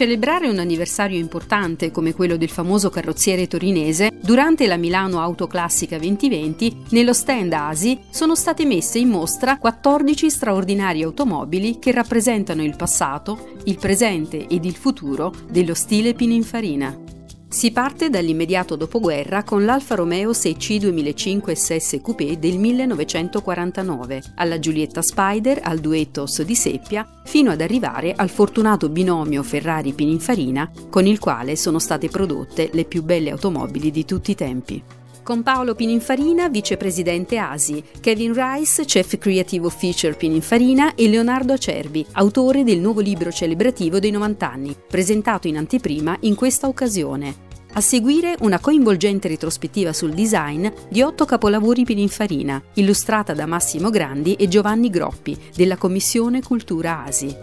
Celebrare un anniversario importante come quello del famoso carrozziere torinese, durante la Milano Autoclassica 2020, nello stand ASI sono state messe in mostra 14 straordinarie automobili che rappresentano il passato, il presente ed il futuro dello stile Pininfarina. Si parte dall'immediato dopoguerra con l'Alfa Romeo 6C 2005 SS Coupé del 1949, alla Giulietta Spider, al Duetos di Seppia, fino ad arrivare al fortunato binomio Ferrari-Pininfarina con il quale sono state prodotte le più belle automobili di tutti i tempi con Paolo Pininfarina, vicepresidente ASI, Kevin Rice, chef creative officer Pininfarina e Leonardo Acerbi, autore del nuovo libro celebrativo dei 90 anni, presentato in anteprima in questa occasione. A seguire una coinvolgente retrospettiva sul design di otto capolavori Pininfarina, illustrata da Massimo Grandi e Giovanni Groppi, della Commissione Cultura ASI.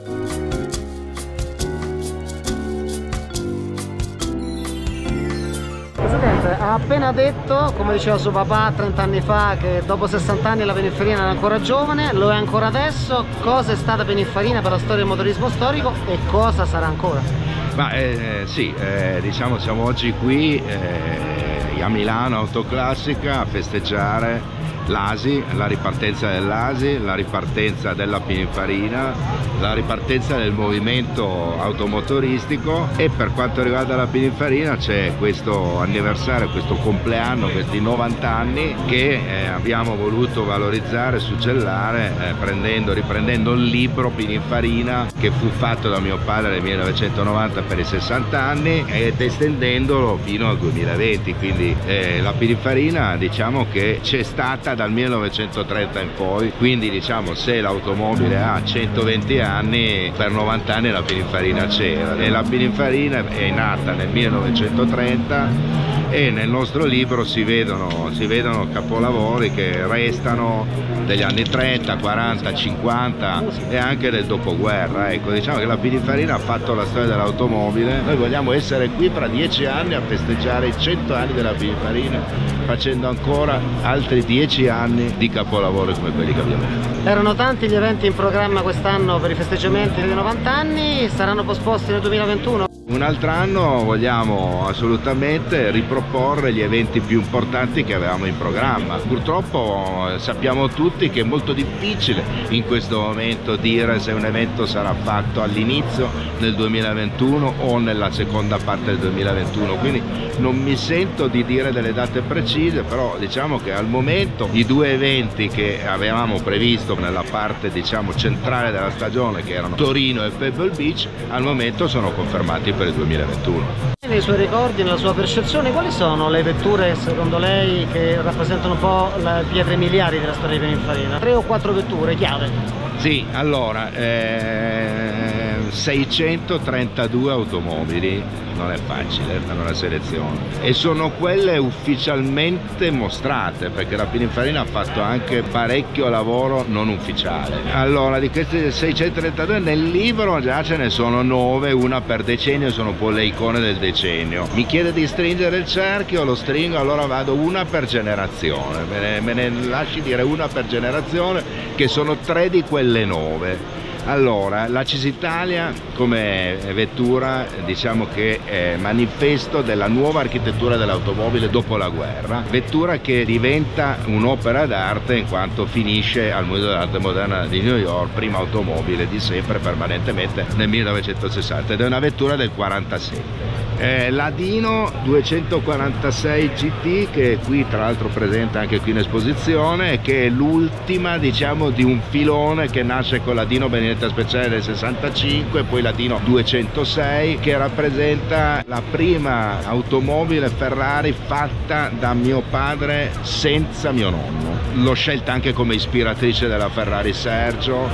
Presidente, ha appena detto, come diceva suo papà 30 anni fa, che dopo 60 anni la Pininfarina era ancora giovane, lo è ancora adesso. Cosa è stata Pininfarina per la storia del motorismo storico e cosa sarà ancora? Ma eh, sì, eh, diciamo siamo oggi qui eh, a Milano Autoclassica a festeggiare l'ASI, la ripartenza dell'ASI, la ripartenza della Pininfarina, la ripartenza del movimento automotoristico e per quanto riguarda la Pininfarina c'è questo anniversario, questo compleanno, questi 90 anni che eh, abbiamo voluto valorizzare, suggellare eh, prendendo, riprendendo il libro Pininfarina che fu fatto da mio padre nel 1990 per i 60 anni ed estendendolo fino al 2020, quindi eh, la Pininfarina diciamo che c'è stata dal 1930 in poi, quindi diciamo se l'automobile ha 120 anni, per 90 anni la Pininfarina c'era. E la Pininfarina è nata nel 1930 e nel nostro libro si vedono, si vedono capolavori che restano degli anni 30, 40, 50 e anche del dopoguerra. Ecco, diciamo che la Pininfarina ha fatto la storia dell'automobile, noi vogliamo essere qui fra dieci anni a festeggiare i 100 anni della Pininfarina facendo ancora altri dieci anni di capolavoro come quelli che abbiamo fatto. Erano tanti gli eventi in programma quest'anno per i festeggiamenti dei 90 anni, saranno posposti nel 2021? Un altro anno vogliamo assolutamente riproporre gli eventi più importanti che avevamo in programma. Purtroppo eh, sappiamo tutti che è molto difficile in questo momento dire se un evento sarà fatto all'inizio del 2021 o nella seconda parte del 2021, quindi non mi sento di dire delle date precise, però diciamo che al momento i due eventi che avevamo previsto nella parte diciamo centrale della stagione che erano Torino e Pebble Beach al momento sono confermati per il 2021. Nei suoi ricordi, nella sua percezione, quali sono le vetture secondo lei che rappresentano un po' le pietre miliari della storia di Pininfarina? Tre o quattro vetture chiave? Sì, allora, eh, 632 automobili. Non è facile fare una selezione. E sono quelle ufficialmente mostrate perché la Pininfarina ha fatto anche parecchio lavoro non ufficiale. Allora di queste 632 nel libro già ce ne sono 9 una per decennio sono poi le icone del decennio. Mi chiede di stringere il cerchio lo stringo allora vado una per generazione. Me ne, me ne lasci dire una per generazione che sono tre di quelle 9 allora, la Cisitalia come vettura diciamo che è manifesto della nuova architettura dell'automobile dopo la guerra, vettura che diventa un'opera d'arte in quanto finisce al Museo d'Arte Moderna di New York, prima automobile di sempre permanentemente nel 1960 ed è una vettura del 47 eh, Ladino 246 GT che qui tra l'altro presente anche qui in esposizione che è l'ultima diciamo di un filone che nasce con Ladino Benedetta Speciale del 65 poi Ladino 206 che rappresenta la prima automobile Ferrari fatta da mio padre senza mio nonno. L'ho scelta anche come ispiratrice della Ferrari Sergio.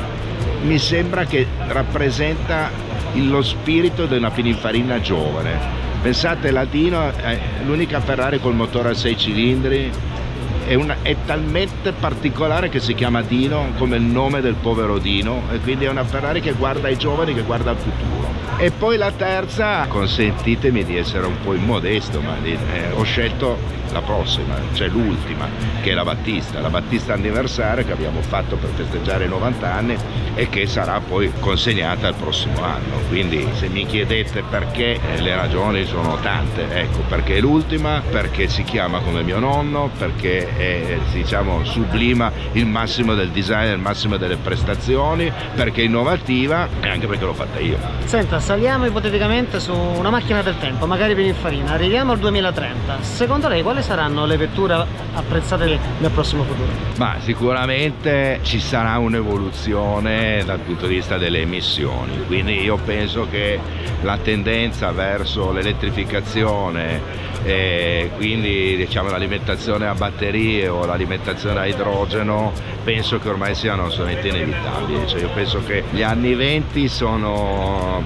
Mi sembra che rappresenta lo spirito di una Pininfarina giovane. Pensate, Latino è l'unica Ferrari col motore a 6 cilindri, è, una, è, talmente particolare che si chiama Dino come il nome del povero Dino e quindi è una Ferrari che guarda ai giovani, che guarda al futuro. E poi la terza, consentitemi di essere un po' immodesto, ma eh, ho scelto la prossima, cioè l'ultima, che è la Battista, la Battista anniversario che abbiamo fatto per festeggiare i 90 anni e che sarà poi consegnata il prossimo anno. Quindi se mi chiedete perché, eh, le ragioni sono tante, ecco, perché è l'ultima, perché si chiama come mio nonno, perché è, diciamo, sublima il massimo del design, il massimo delle prestazioni, perché è innovativa e anche perché l'ho fatta io. Senta, saliamo ipoteticamente su una macchina del tempo, magari Pininfarina, arriviamo al 2030. Secondo lei quali saranno le vetture apprezzate nel prossimo futuro? Ma sicuramente ci sarà un'evoluzione dal punto di vista delle emissioni, quindi io penso che la tendenza verso l'elettrificazione e quindi diciamo, l'alimentazione a batterie o l'alimentazione a idrogeno penso che ormai siano assolutamente inevitabili, cioè io penso che gli anni 20 sono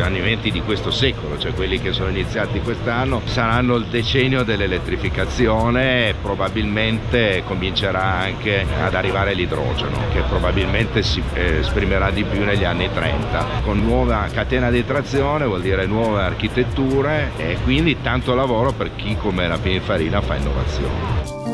anni 20 di questo secolo, cioè quelli che sono iniziati quest'anno, saranno il decennio dell'elettrificazione e probabilmente comincerà anche ad arrivare l'idrogeno che probabilmente si eh, esprimerà di più negli anni 30 con nuova catena di trazione vuol dire nuove architetture e quindi tanto lavoro per chi come la Pininfarina fa innovazione.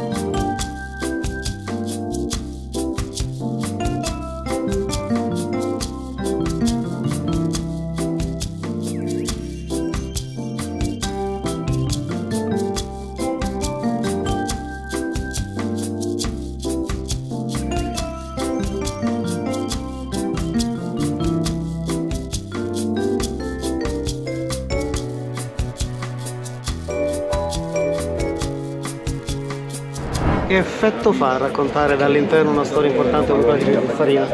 Effetto fa raccontare dall'interno una storia importante come quella di Farina?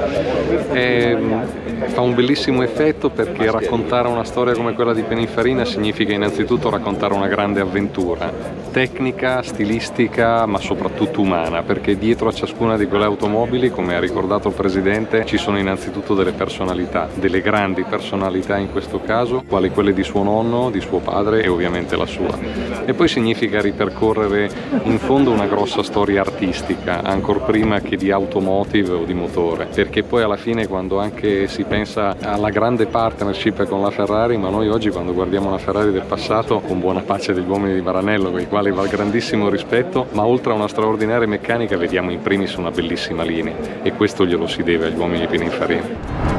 Eh, fa un bellissimo effetto perché raccontare una storia come quella di Pininfarina significa innanzitutto raccontare una grande avventura, tecnica, stilistica, ma soprattutto umana, perché dietro a ciascuna di quelle automobili, come ha ricordato il Presidente, ci sono innanzitutto delle personalità, delle grandi personalità in questo caso, quali quelle di suo nonno, di suo padre e ovviamente la sua. E poi significa ripercorrere in fondo una grossa storia storia artistica, ancora prima che di automotive o di motore, perché poi alla fine quando anche si pensa alla grande partnership con la Ferrari, ma noi oggi quando guardiamo la Ferrari del passato, con buona pace degli uomini di Maranello, con i quali va grandissimo rispetto, ma oltre a una straordinaria meccanica vediamo in primis una bellissima linea e questo glielo si deve agli uomini di Pininfarina.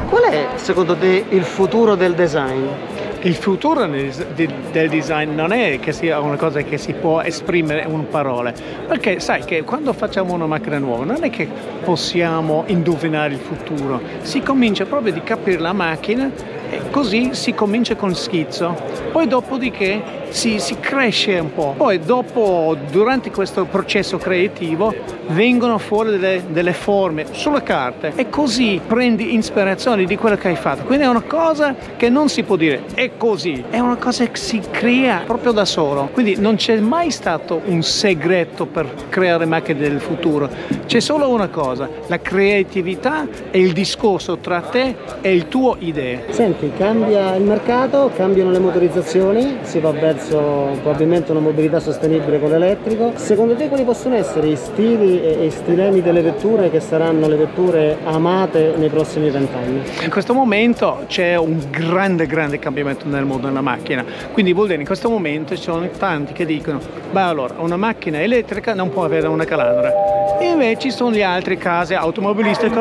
Qual è secondo te il futuro del design? Il futuro del design non è che sia una cosa che si può esprimere in parole, perché sai che quando facciamo una macchina nuova non è che possiamo indovinare il futuro, si comincia proprio di capire la macchina e così si comincia con schizzo, poi dopodiché si, si, cresce un po'. Poi dopo, durante questo processo creativo, vengono fuori delle, delle, forme sulla carta e così prendi ispirazione di quello che hai fatto. Quindi è una cosa che non si può dire è così, è una cosa che si crea proprio da solo. Quindi non c'è mai stato un segreto per creare macchine del futuro. C'è solo una cosa, la creatività e il discorso tra te e il tuo idea. Senti, cambia il mercato, cambiano le motorizzazioni, si va verso probabilmente una mobilità sostenibile con l'elettrico. Secondo te quali possono essere i stili e i stilemi delle vetture che saranno le vetture amate nei prossimi vent'anni? In questo momento c'è un grande grande cambiamento nel mondo della macchina, quindi vuol dire in questo momento ci sono tanti che dicono beh allora una macchina elettrica non può avere una calandra e invece ci sono gli altri casi automobilistici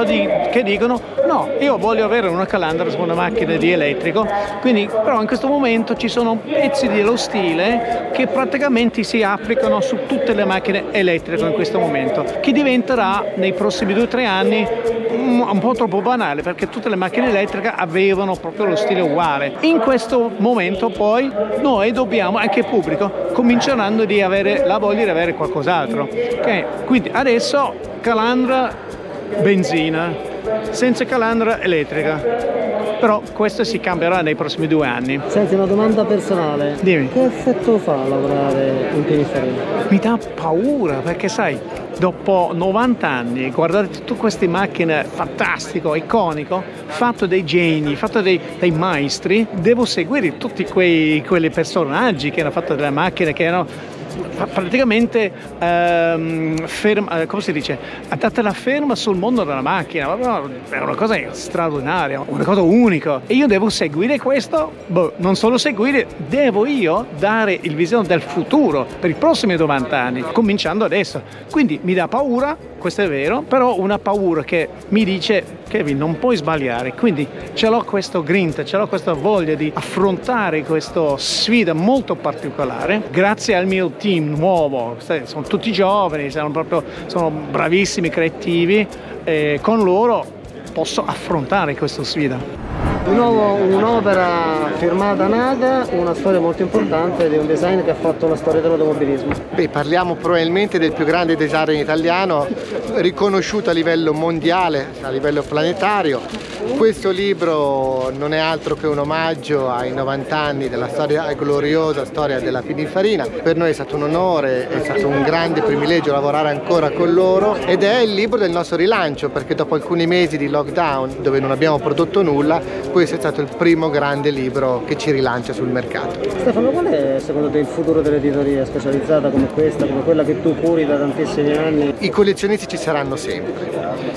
che dicono no io voglio avere una calandra su una macchina di elettrico quindi però in questo momento ci sono pezzi dello stile che praticamente si applicano su tutte le macchine elettriche in questo momento che diventerà nei prossimi due o tre anni un po' troppo banale perché tutte le macchine elettriche avevano proprio lo stile uguale. In questo momento poi noi dobbiamo, anche il pubblico, cominceranno ad avere la voglia di avere qualcos'altro. Okay? Quindi adesso calandra benzina, senza calandra elettrica però questo si cambierà nei prossimi due anni. Senti, una domanda personale. Dimmi. Che effetto fa lavorare in Pininfarina? Mi dà paura perché sai, dopo 90 anni guardate tutte queste macchine fantastico, iconico, fatto dei geni, fatto dei, dei maestri, devo seguire tutti quei, quei personaggi che hanno fatto delle macchine che erano praticamente ehm, ferma, eh, come si dice, datela ferma sul mondo della macchina, è una cosa straordinaria, una cosa unica. E io devo seguire questo, boh, non solo seguire, devo io dare il visione del futuro per i prossimi 90 anni, cominciando adesso, quindi mi dà paura, questo è vero, però una paura che mi dice Kevin non puoi sbagliare, quindi ce l'ho questo grinta, ce l'ho questa voglia di affrontare questa sfida molto particolare grazie al mio team nuovo, sono tutti giovani, sono, proprio, sono bravissimi, creativi e con loro posso affrontare questa sfida. Di nuovo un'opera firmata Nada, una storia molto importante di un design che ha fatto la storia dell'automobilismo. Beh, parliamo probabilmente del più grande designer italiano, riconosciuto a livello mondiale, a livello planetario. Questo libro non è altro che un omaggio ai 90 anni della storia gloriosa storia della Pininfarina. Per noi è stato un onore, è stato un grande privilegio lavorare ancora con loro ed è il libro del nostro rilancio perché dopo alcuni mesi di lockdown dove non abbiamo prodotto nulla questo è stato il primo grande libro che ci rilancia sul mercato. Stefano, qual è secondo te il futuro dell'editoria specializzata come questa, come quella che tu curi da tantissimi anni? I collezionisti ci saranno sempre,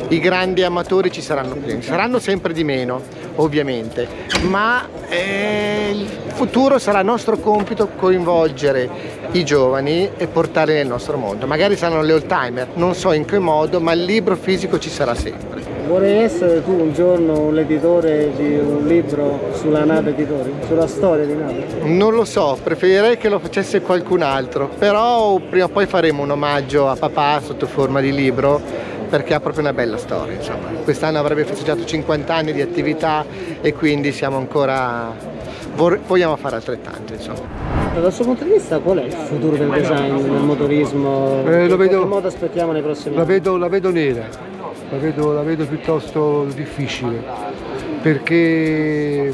i grandi amatori ci saranno sempre, saranno sempre di meno ovviamente, ma eh, il futuro sarà nostro compito coinvolgere i giovani e portarli nel nostro mondo. Magari saranno le old timer, non so in che modo, ma il libro fisico ci sarà sempre. Vorrei essere tu un giorno l'editore di un libro sulla nave Editori, sulla storia di nave? Non lo so, preferirei che lo facesse qualcun altro, però prima o poi faremo un omaggio a papà sotto forma di libro perché ha proprio una bella storia. Insomma. Quest'anno avrebbe festeggiato 50 anni di attività e quindi siamo ancora vogliamo fare altrettanto. Insomma. Dal suo punto di vista qual è il futuro del design, del motorismo? Eh, lo vedo, che modo aspettiamo nei prossimi la anni? Vedo, la vedo nera la vedo, la vedo piuttosto difficile perché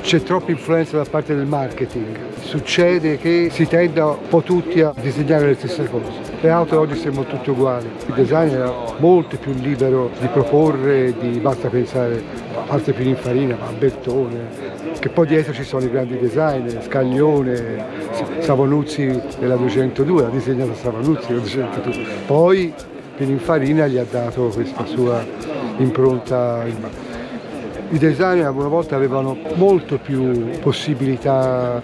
c'è troppa influenza da parte del marketing. Succede che si tenda un po' tutti a disegnare le stesse cose. Le auto oggi sembrano tutte uguali. Il design era molto più libero di proporre, di basta pensare a parte Pininfarina, ma a Bertone, che poi dietro ci sono i grandi designer, Scaglione, Savanuzzi della 202, ha disegnato Savanuzzi della 202. Poi Pininfarina gli ha dato questa sua impronta. I designer una volta avevano molto più possibilità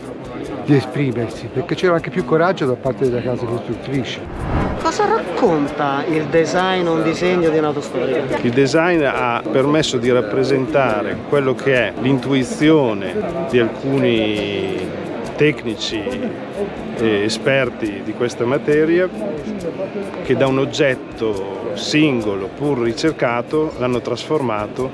di esprimersi, perché c'era anche più coraggio da parte delle case costruttrici. Cosa racconta il design o un disegno di un'auto storica? Il design ha permesso di rappresentare quello che è l'intuizione di alcuni tecnici esperti di questa materia che da un oggetto singolo pur ricercato l'hanno trasformato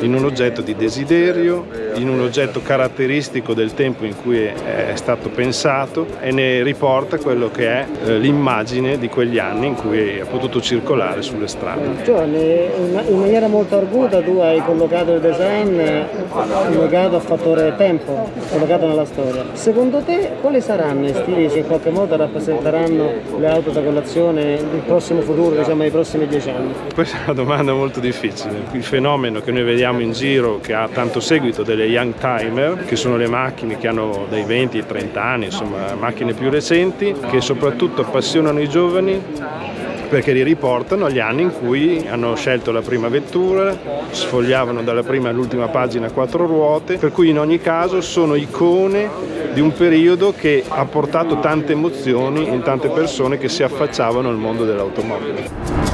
in un oggetto di desiderio, in un oggetto caratteristico del tempo in cui è stato pensato e ne riporta quello che è eh, l'immagine di quegli anni in cui ha potuto circolare sulle strade. Giovanni, in maniera molto arguta tu hai collocato il design collocato a fattore tempo, collocato nella storia. Secondo te quali saranno i stili che in qualche modo rappresenteranno le auto da colazione il prossimo futuro, diciamo nei prossimi dieci anni? Questa è una domanda molto difficile. Il fenomeno che noi vediamo in giro, che ha tanto seguito delle young timer, che sono le macchine che hanno dai 20 ai 30 anni, insomma macchine più recenti, che soprattutto appassionano i giovani perché li riportano agli anni in cui hanno scelto la prima vettura, sfogliavano dalla prima all'ultima pagina quattro ruote, per cui in ogni caso sono icone di un periodo che ha portato tante emozioni in tante persone che si affacciavano al mondo dell'automobile.